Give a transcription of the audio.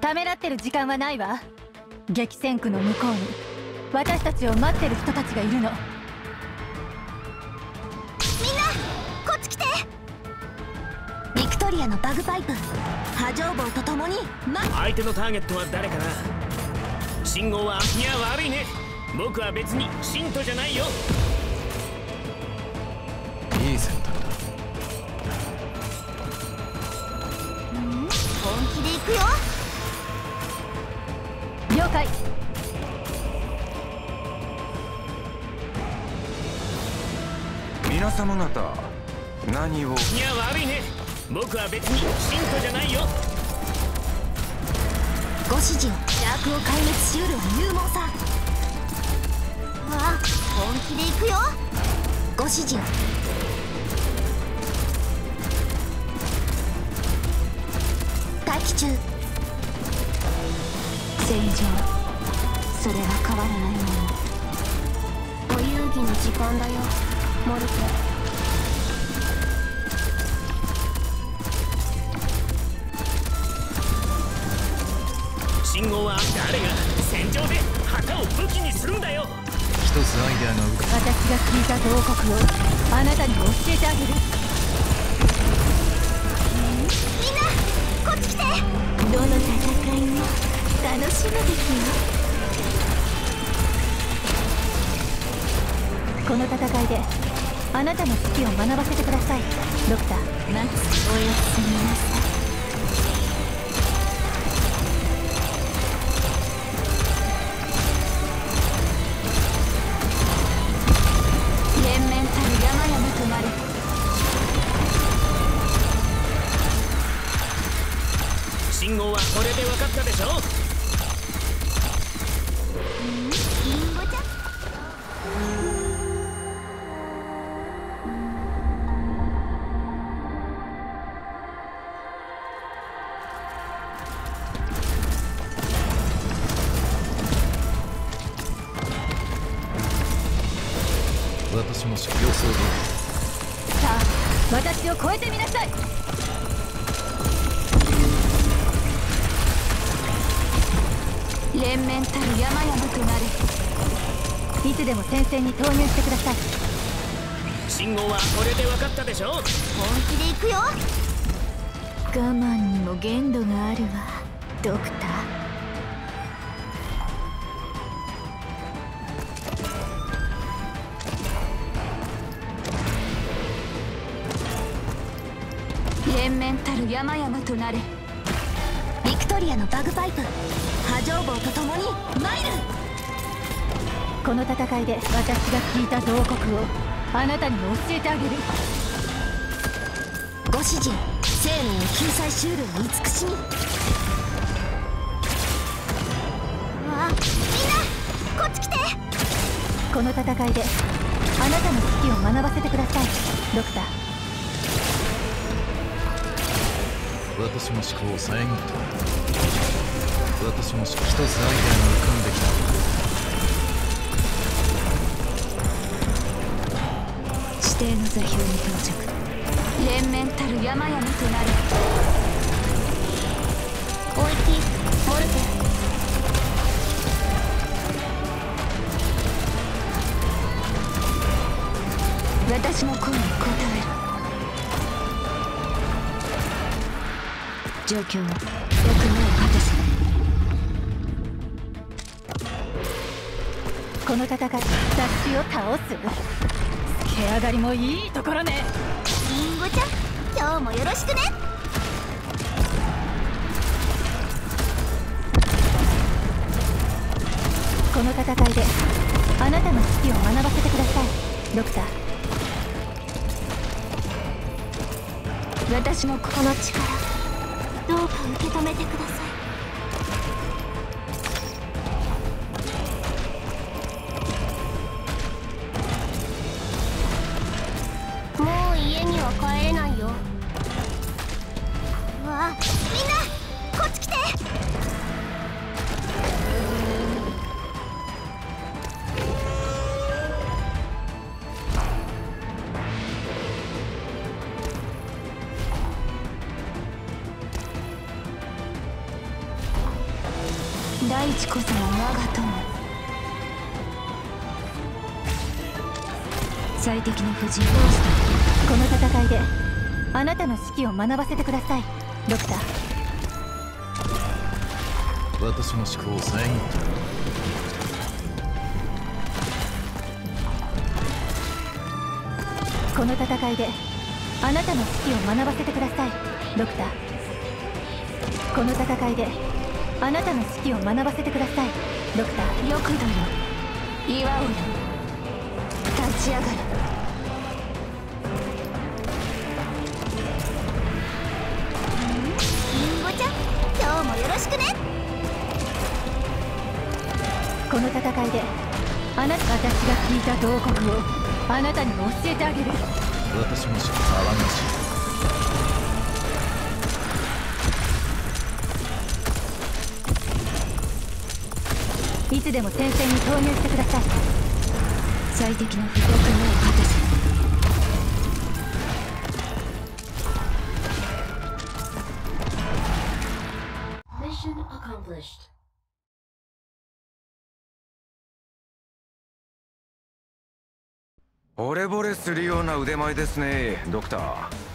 ためらってる時間はないわ。激戦区の向こうに。私たちを待ってる人たちがいるの。トリアのバグパイプ。波状棒とともに。ま相手のターゲットは誰かな？信号はいや悪いね。僕は別に信徒じゃないよ。いい選択だ。本気で行くよ。了解。皆様方何を？いや悪いね僕は別に信徒じゃないよ。ご指示を邪悪を壊滅しうるは勇猛さわあ本気で行くよ。ご指示を。待機中。戦場それは変わらないもの。お遊戯の時間だよモルテ信号は誰が戦場で旗を武器にするんだよ。一つアイデアが浮か私が聞いた同国を。あなたに教えてあげるみんなこっち来て。どの戦いも楽しむべきよこの戦いであなたの好きを学ばせてください。ドクターマックスおやすみなさい。私も予想通さあ私を超えてみなさい。連綿たる山々となる。いつでも戦線に投入してください。信号はこれで分かったでしょ本気で行くよ。我慢にも限度があるわ。ドクター連綿たる山々となれ。ビクトリアのバグパイプ。波状棒とともにマイルこの戦いで私が聞いた同国をあなたに教えてあげる。ご指示生命を救済シュールを慈しみ。あみんなこっち来て。この戦いであなたの好きを学ばせてください。ドクター。私も思考を遮っておる。私も一つアイデアが浮かんできた指定の座標に到着連綿たる山々となるオイティモルテ私の声状況は役目を果たせ。この戦い雑誌を倒す。つけ上がりもいいところね。リンゴちゃん今日もよろしくね。この戦いであなたの好きを学ばせてください。ドクター。私のこの力どうか受け止めてください。もう家には帰れないよ。大地こそが我が友。最適の布陣どうしたこの戦いであなたの指揮を学ばせてください。ドクター。私の思考を遮ってこの戦いであなたの指揮を学ばせてください。ドクター。この戦いであなたの指揮を学ばせてください。ドクターよくだよ。岩尾よ。立ち上がれ。りんごちゃん今日もよろしくね。この戦いであなた私が聞いた慟哭をあなたにも教えてあげる。私の思考は泡ないつでも戦線に投入してください。最適の不足目を果たせ Mission accomplished. 惚れ惚れするような腕前ですねドクター